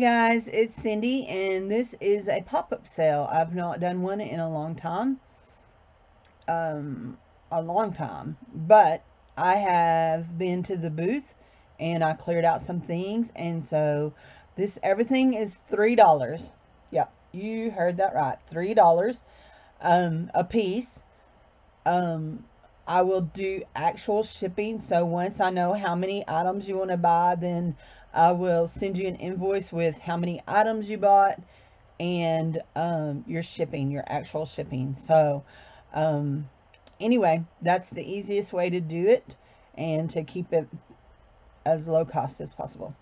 Guys, it's Cindy and this is a pop-up sale. I've not done one in a long time. Um, a long time. But I have been to the booth and I cleared out some things and so this everything is $3. Yep, you heard that right. $3 um, a piece. Um, I will do actual shipping. So once I know how many items you want to buy, then I will send you an invoice with how many items you bought and um, your shipping, your actual shipping. So, um, anyway, that's the easiest way to do it and to keep it as low cost as possible.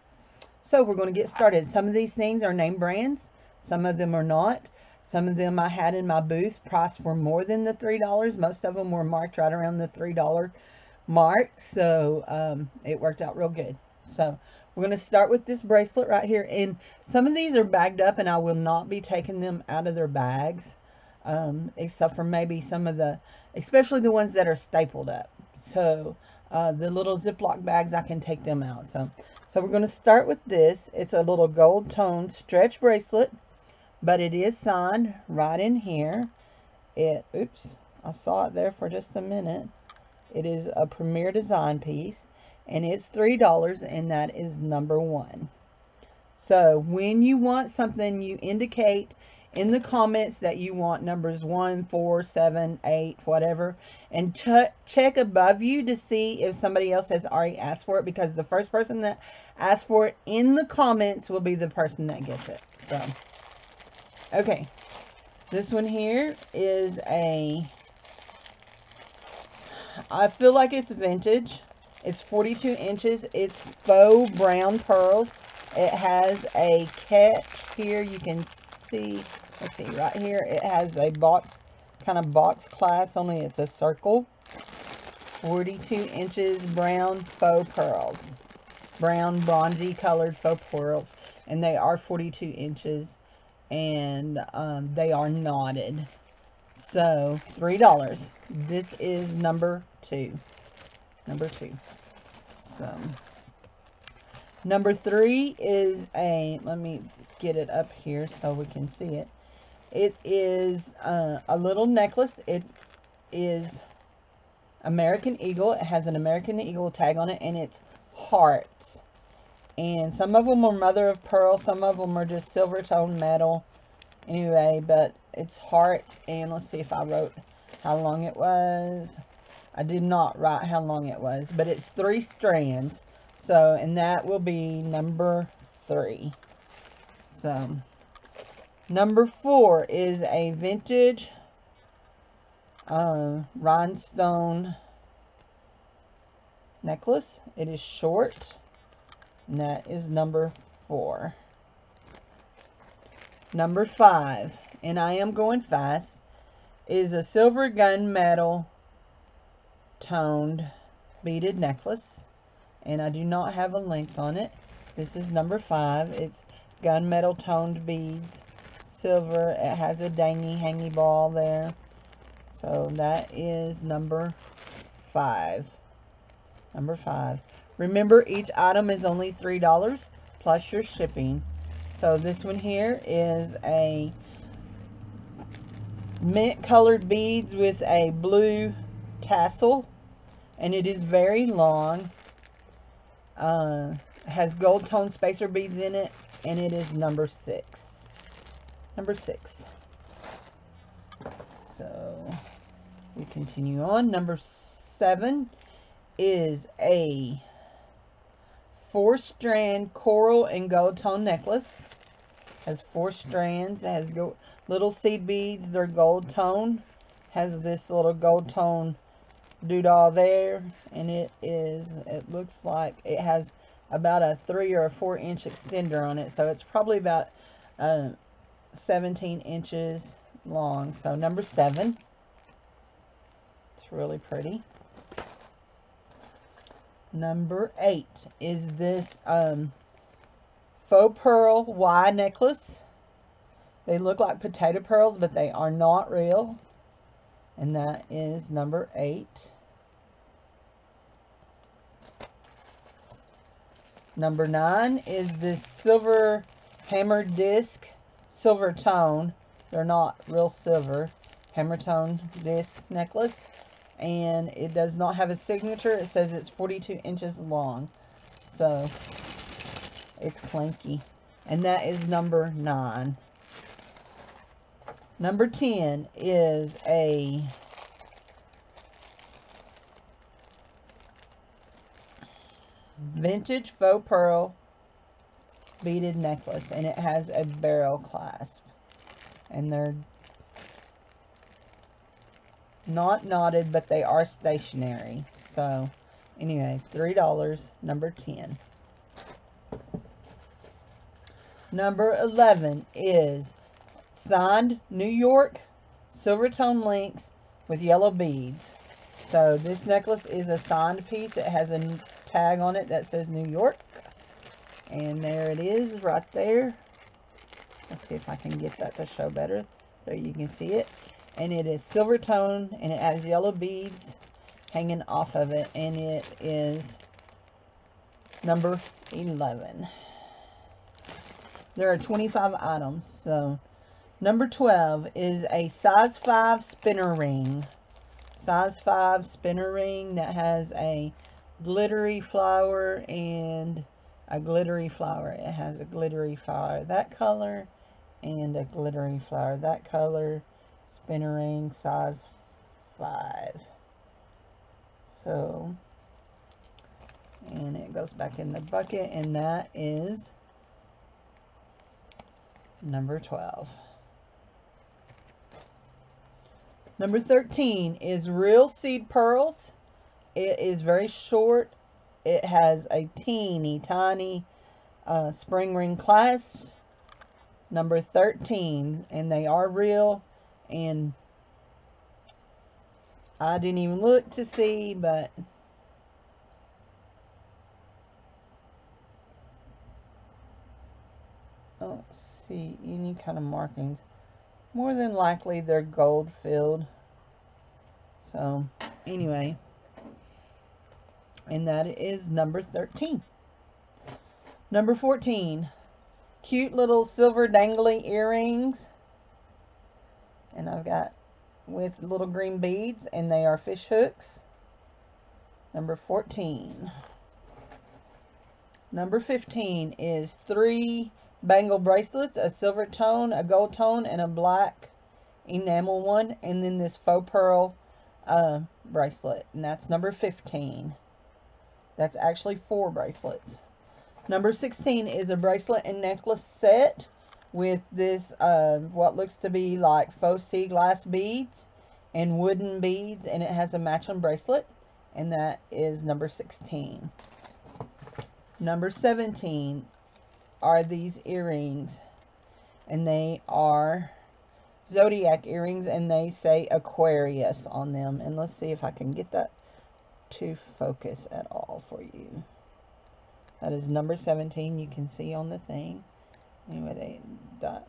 So we're going to get started. Some of these things are name brands. Some of them are not. Some of them I had in my booth priced for more than the $3. Most of them were marked right around the $3 mark. So um, it worked out real good. So we're going to start with this bracelet right here. And some of these are bagged up and I will not be taking them out of their bags. Um, except for maybe some of the, especially the ones that are stapled up. So uh, the little Ziploc bags, I can take them out. So, so we're going to start with this. It's a little gold tone stretch bracelet. But it is signed right in here. It, oops, I saw it there for just a minute. It is a premier design piece and it's $3 and that is number one. So when you want something, you indicate in the comments that you want numbers 1, 4, 7, 8, whatever. And ch check above you to see if somebody else has already asked for it because the first person that asks for it in the comments will be the person that gets it. So, okay. This one here is a, I feel like it's vintage. It's 42 inches. It's faux brown pearls. It has a catch here. You can see, let's see, right here. It has a box, kind of box clasp, only it's a circle. 42 inches brown faux pearls. Brown, bronzy colored faux pearls. And they are 42 inches. And um, they are knotted. So, $3. This is number two number two. So, number three is a, let me get it up here so we can see it. It is uh, a little necklace. It is American Eagle. It has an American Eagle tag on it, and it's hearts. And some of them are mother of pearl. Some of them are just silver tone metal. Anyway, but it's hearts. And let's see if I wrote how long it was. I did not write how long it was, but it's three strands. So, and that will be number three. So, number four is a vintage uh, rhinestone necklace. It is short, and that is number four. Number five, and I am going fast, is a silver gunmetal toned beaded necklace and I do not have a length on it. This is number five. It's gunmetal toned beads, silver. It has a dangy hangy ball there. So that is number five. Number five. Remember, each item is only $3 plus your shipping. So this one here is a mint colored beads with a blue tassel and it is very long. Uh, has gold tone spacer beads in it and it is number six. Number six. So we continue on. Number seven is a four strand coral and gold tone necklace. Has four strands. It has go little seed beads. They're gold tone. Has this little gold tone doodall there and it is it looks like it has about a three or a four inch extender on it. So it's probably about uh, 17 inches long. So number seven. It's really pretty. Number eight is this um, faux pearl Y necklace. They look like potato pearls but they are not real and that is number eight. Number nine is this silver hammer disc silver tone. They're not real silver. Hammer tone disc necklace. And it does not have a signature. It says it's 42 inches long. So, it's clanky. And that is number 9. Number 10 is a vintage faux pearl beaded necklace and it has a barrel clasp. And they're not knotted but they are stationary. So anyway three dollars number 10 number 11 is signed New York silver tone links with yellow beads so this necklace is a signed piece it has a tag on it that says New York and there it is right there. Let's see if I can get that to show better. There you can see it. And it is silver tone and it has yellow beads hanging off of it. And it is number 11. There are 25 items. So number 12 is a size 5 spinner ring. Size 5 spinner ring that has a glittery flower and a glittery flower. It has a glittery flower that color and a glittery flower that color. Spinner ring size 5. So, and it goes back in the bucket and that is number 12. Number 13 is real seed pearls. It is very short it has a teeny tiny uh, spring ring clasp. number 13, and they are real, and I didn't even look to see, but I don't see any kind of markings. More than likely, they're gold filled. So, anyway and that is number 13. Number 14, cute little silver dangly earrings. And I've got with little green beads, and they are fish hooks. Number 14. Number 15 is three bangle bracelets, a silver tone, a gold tone, and a black enamel one. And then this faux pearl uh, bracelet. And that's number 15. That's actually four bracelets. Number 16 is a bracelet and necklace set with this, uh, what looks to be like faux sea glass beads and wooden beads. And it has a matching bracelet. And that is number 16. Number 17 are these earrings. And they are zodiac earrings. And they say Aquarius on them. And let's see if I can get that to focus at all for you. That is number 17 you can see on the thing. Anyway, they, that,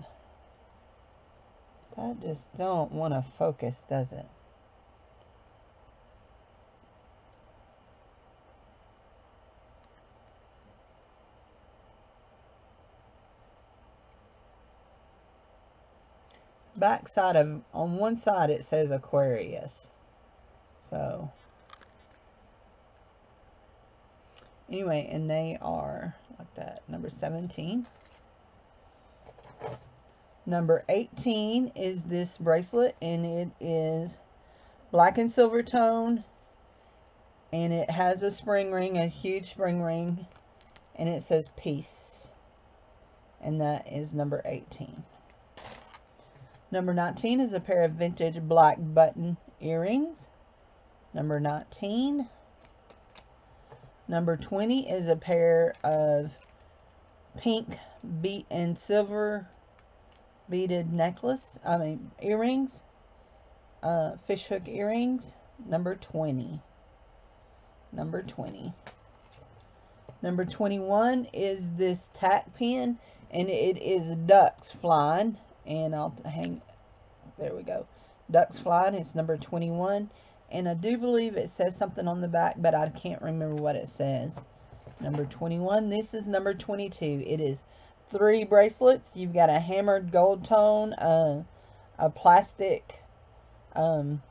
that just don't want to focus, does it? Back side of on one side it says Aquarius so Anyway, and they are like that. Number 17. Number 18 is this bracelet, and it is black and silver tone. And it has a spring ring, a huge spring ring. And it says peace. And that is number 18. Number 19 is a pair of vintage black button earrings. Number 19 Number 20 is a pair of pink beat and silver beaded necklace, I mean earrings, uh, fishhook earrings, number 20. Number 20. Number 21 is this tack pin, and it is ducks flying, and I'll hang, there we go, ducks flying, it's number 21, and I do believe it says something on the back, but I can't remember what it says. Number 21. This is number 22. It is three bracelets. You've got a hammered gold tone, uh, a plastic um,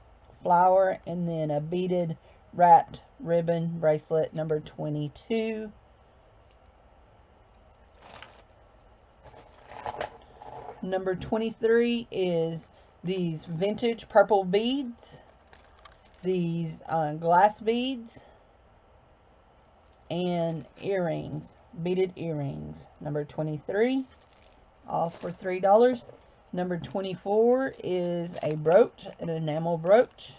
flower, and then a beaded wrapped ribbon bracelet number 22. Number 23 is these vintage purple beads, these uh, glass beads, and earrings, beaded earrings. Number 23, all for $3. Number 24 is a brooch, an enamel brooch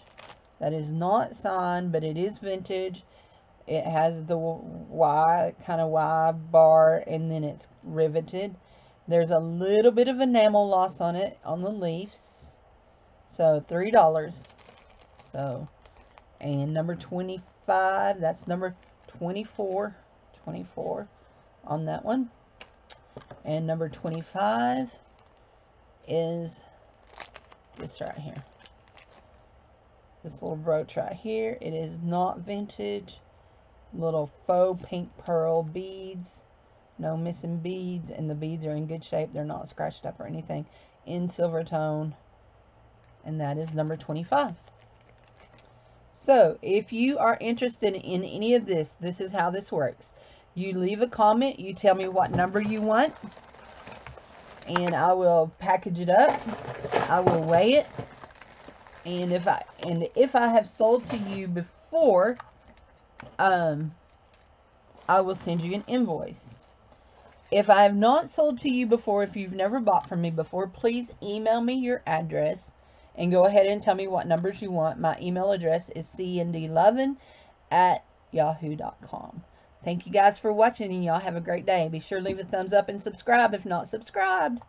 that is not signed, but it is vintage. It has the Y, kind of Y bar, and then it's riveted. There's a little bit of enamel loss on it, on the leaves. So, $3. So, and number 25, that's number 24, 24 on that one. And number 25 is this right here. This little brooch right here. It is not vintage. Little faux pink pearl beads. No missing beads. And the beads are in good shape. They're not scratched up or anything. In silver tone. And that is number 25. So, if you are interested in any of this, this is how this works. You leave a comment. You tell me what number you want. And I will package it up. I will weigh it and if I and if I have sold to you before, um, I will send you an invoice. If I have not sold to you before, if you've never bought from me before, please email me your address and go ahead and tell me what numbers you want. My email address is cndloven at yahoo.com. Thank you guys for watching and y'all have a great day. Be sure to leave a thumbs up and subscribe if not subscribed.